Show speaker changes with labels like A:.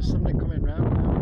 A: There's somebody coming round now.